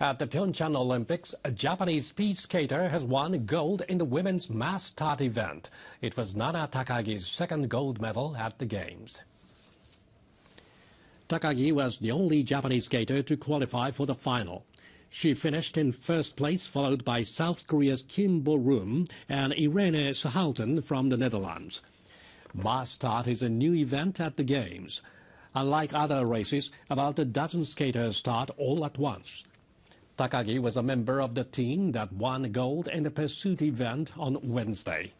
At the Pyeongchang Olympics, a Japanese speed skater has won gold in the women's mass start event. It was Nana Takagi's second gold medal at the Games. Takagi was the only Japanese skater to qualify for the final. She finished in first place, followed by South Korea's Kim Bo-reum and Irene Schouten from the Netherlands. Mass start is a new event at the Games. Unlike other races, about a dozen skaters start all at once. Takagi was a member of the team that won gold in the pursuit event on Wednesday.